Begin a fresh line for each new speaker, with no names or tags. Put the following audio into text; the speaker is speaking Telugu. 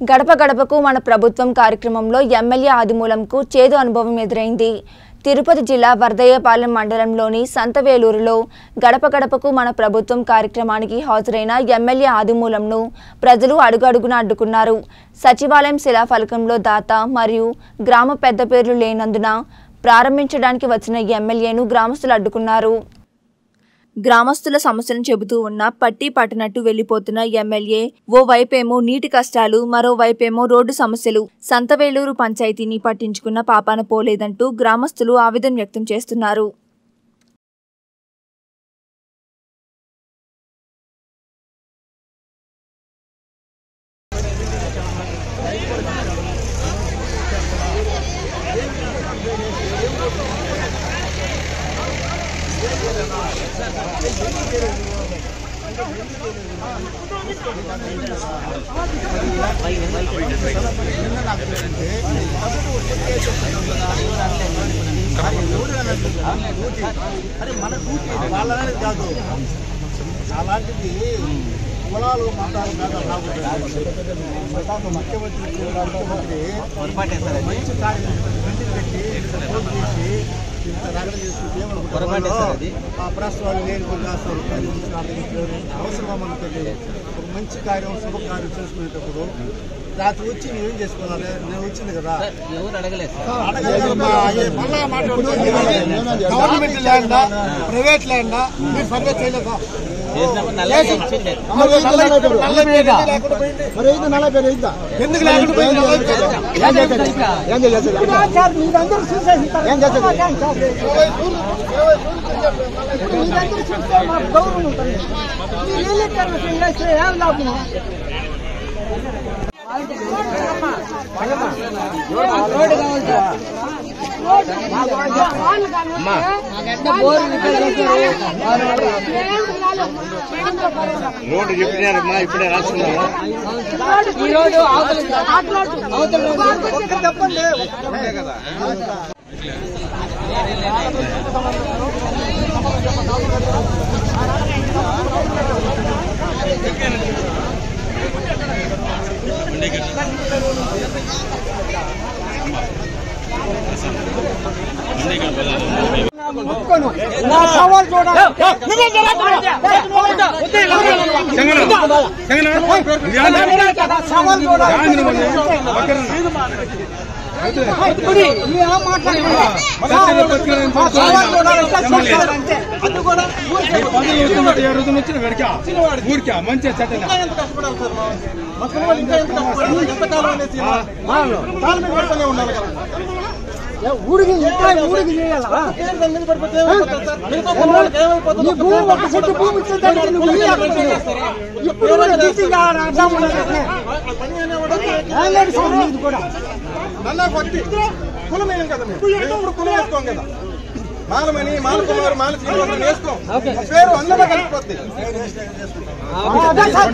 గడప గడపకు మన ప్రభుత్వం కార్యక్రమంలో ఎమ్మెల్యే ఆదిమూలంకు చేదు అనుభవం ఎదురైంది. తిరుపతి జిల్లా వరదయ్యపాలెం మండలంలోని సంతవేలూరులో గడప గడపకు మన ప్రభుత్వం కార్యక్రమానికి హాజరైన ఎమ్మెల్యే ఆదిమూలంను ప్రజలు అడుగడుగున అడ్డుకున్నారు. సచివాలయం శిలాఫలకంలో దాత మరియు గ్రామ పెద్ద పేర్లు లేనందున ప్రారంభించడానికి వచ్చిన ఎమ్మెల్యేను గ్రామస్తులు అడ్డుకున్నారు. గ్రామస్తుల సమస్యలను చెబుతూ ఉన్న పట్టి పట్టనట్టు వెళ్ళిపోతున్న ఎమ్మెల్యే ఓ వైపేమో నీటి కష్టాలు మరోవైపేమో రోడ్డు సమస్యలు. సంతవేలూరు పంచాయతీని పట్టించుకున్న పాపాన పోలేదంటూ గ్రామస్తులు ఆవేదన వ్యక్తం చేస్తున్నారు.
అరే మన డ్యూటీ వాళ్ళనే కాదు అలాంటిది కులాలు మతాలు కాదు నాకు ముఖ్యమంత్రి ముఖ్యమంత్రి మంచి కార్యక్రమం ఇంటికి పెట్టి ప్రెస్ వాళ్ళు కొన్ని రాస్తారు అవసరమా మనకి ఒక మంచి కార్యం శుభకార్యం చేసుకునేటప్పుడు రాత్రి వచ్చి నువ్వేం చేసుకోవాలి? నేను వచ్చింది కదా.
ఎవరు అడగలేదు.
గవర్నమెంట్ ల్యాండా? ప్రైవేట్ ల్యాండా? మీరు సర్వే చేయలేదా?
చేసినప్పుడు నల్లగా ఇచ్చింది
మరి ఇది నలభై పేరు. నలభై పేరు ఎందుకు లేకుండా పోయింది? ఎందుకు లేకుండా పోయింది నలభై పేరు?
రోడ్డు చెప్పినారమ్మా ఇప్పుడే రాస్తున్నాము
ఊరికా మంచిగా చట్టంగా
ఎంత కష్టపడాలి సార్ మా- మా కుటుంబాలు ఇంకా ఎంత కష్టపడాలి? ఎంత కాలం అనేసి ఇలా కాలు మీద పడుతూనే ఉండాలి కదా.
ఊరికి చేయాలా భూమి ఒక సెట్టు భూమి ఇచ్చేదానికి నువ్వు. ఇప్పుడు కూడా అర్థం కూడా
కులం ఏం కదా ఇప్పుడు కులం వేసుకోం కదా. మాలమని మాలకుమారు మాల వేసుకోం. పేరు అందరూ కలిసిపోద్ది.
అదే సార్.